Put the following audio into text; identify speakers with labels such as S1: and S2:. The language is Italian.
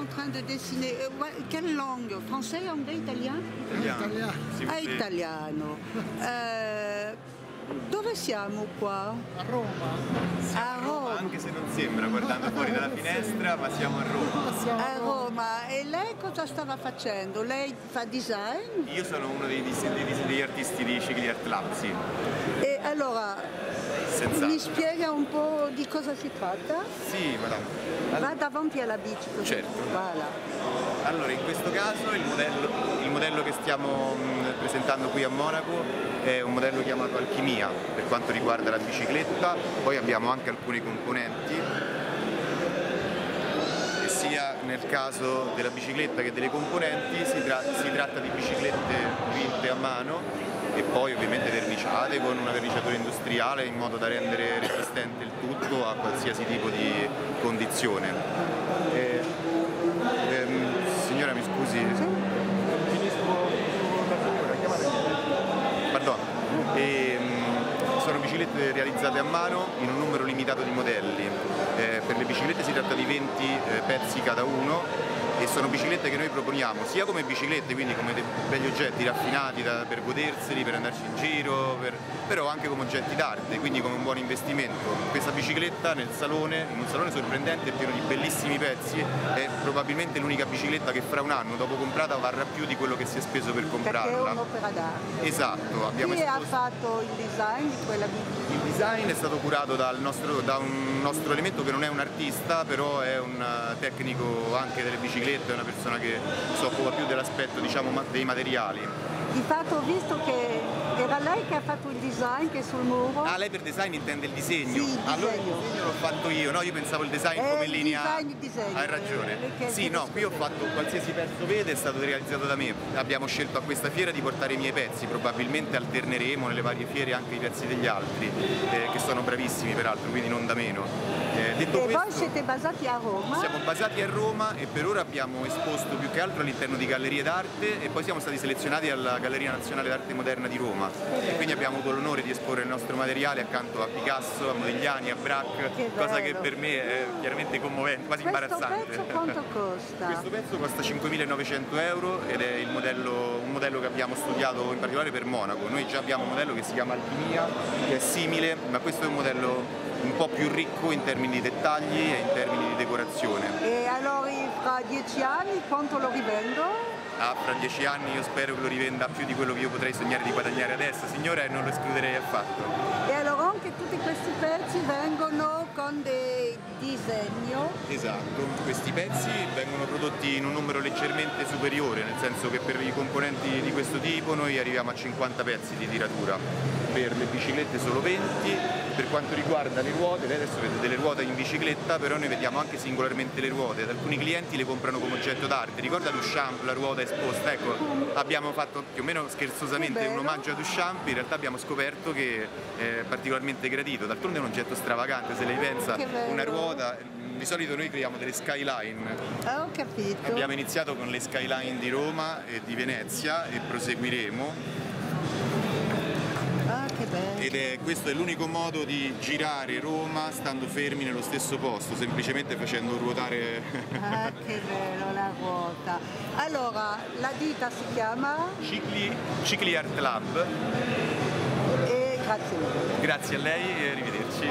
S1: en train de dessiner. Euh, quelle langue? Français, anglais, italien?
S2: Italiano.
S3: Sì,
S1: Ah, italiano. Eh, dove siamo qua?
S2: A Roma.
S1: A Roma.
S3: Anche se non sembra guardando fuori dalla finestra, ma siamo a Roma.
S2: Siamo
S1: A Roma. E lei cosa stava facendo? Lei fa design?
S3: Io sono uno dei, dei degli artisti di Cicli Art Lab, sì,
S1: E allora mi
S3: senz'altro.
S1: spiega un po' di cosa si tratta?
S3: Sì, madame.
S1: Va davanti alla bici così.
S3: Certo.
S1: Voilà.
S3: Allora, in questo caso il modello, il modello che stiamo mh, presentando qui a Monaco è un modello chiamato Alchimia per quanto riguarda la bicicletta, poi abbiamo anche alcuni componenti e sia nel caso della bicicletta che delle componenti si, tra- si tratta di biciclette vinte a mano e poi ovviamente verniciate con una verniciatura industriale in modo da rendere resistente il tutto a qualsiasi tipo di condizione. Eh, ehm, signora mi scusi, finisco la chiamata. Pardon. Ehm, sono biciclette realizzate a mano in un numero limitato di modelli. Eh, biciclette si tratta di 20 eh, pezzi cada uno e sono biciclette che noi proponiamo sia come biciclette, quindi come dei belli oggetti raffinati da- per goderseli, per andarci in giro, per- però anche come oggetti d'arte, quindi come un buon investimento. Questa bicicletta nel salone, in un salone sorprendente pieno di bellissimi pezzi, è probabilmente l'unica bicicletta che fra un anno dopo comprata varrà più di quello che si è speso per
S1: Perché è
S3: comprarla.
S1: un'opera d'arte.
S3: Esatto, abbiamo
S1: Chi ha
S3: esposto-
S1: fatto il design di quella bici?
S3: Design è stato curato nostro- da un nostro elemento che non è un artista, però è un eh, tecnico anche delle biciclette, è una persona che si occupa più dell'aspetto diciamo, dei materiali.
S1: Di fatto ho visto che era lei che ha fatto il design che è sul muro.
S3: Ah, lei per design intende il disegno?
S1: Sì, il
S3: allora il
S1: disegno.
S3: disegno l'ho fatto io, no? Io pensavo il design
S1: Eh,
S3: come
S1: il
S3: linea.
S1: design, il disegno,
S3: Hai ragione.
S1: eh,
S3: Sì, no, qui ho fatto qualsiasi pezzo vede, è stato realizzato da me. Abbiamo scelto a questa fiera di portare i miei pezzi, probabilmente alterneremo nelle varie fiere anche i pezzi degli altri, eh, che sono bravissimi peraltro, quindi non da meno. Eh, detto
S1: e
S3: questo,
S1: voi siete basati a Roma.
S3: Siamo basati a Roma e per ora abbiamo esposto più che altro all'interno di gallerie d'arte e poi siamo stati selezionati alla Galleria Nazionale d'Arte Moderna di Roma e quindi abbiamo avuto l'onore di esporre il nostro materiale accanto a Picasso, a Modigliani, a Braque,
S1: Che
S3: cosa che per me è chiaramente commovente, quasi
S1: Questo
S3: imbarazzante.
S1: pezzo quanto costa?
S3: Questo pezzo costa 5.900 euro ed è il modello- un modello che abbiamo studiato in particolare per Monaco. Noi già abbiamo un modello che si chiama Alchimia, che è simile, ma questo è un modello un po' più ricco in termini di dettagli e in termini di decorazione.
S1: E allora fra dieci anni quanto lo rivendo?
S3: Ah, fra dieci anni io spero che lo rivenda più di quello che io potrei sognare di guadagnare adesso, signora, e non lo escluderei affatto.
S1: E allora anche tutti questi pezzi vengono con dei disegni.
S3: Esatto, questi pezzi vengono prodotti in un numero leggermente superiore, nel senso che per i componenti di questo tipo noi arriviamo a 50 pezzi di tiratura, per le biciclette solo 20, per quanto riguarda le ruote, lei adesso vede delle ruote in bicicletta, però noi vediamo anche singolarmente le ruote, alcuni clienti le comprano come oggetto d'arte, ricorda Duchamp, la ruota esposta, ecco, abbiamo fatto più o meno scherzosamente
S1: Che
S3: un omaggio a Duchamp, in realtà abbiamo scoperto che è particolarmente gradito, d'altronde è un oggetto stravagante, se lei pensa, una ruota, di solito noi creiamo delle skyline,
S1: Ah, ho capito.
S3: abbiamo iniziato con le skyline di Roma e di Venezia e proseguiremo
S1: Ah, che bello.
S3: ed è, questo è l'unico modo di girare Roma stando fermi nello stesso posto, semplicemente facendo ruotare
S1: Ah, che bello la ruota. Allora, la ditta si chiama
S3: Cicli, Cicli Art Lab.
S1: e grazie.
S3: Grazie a lei e arrivederci.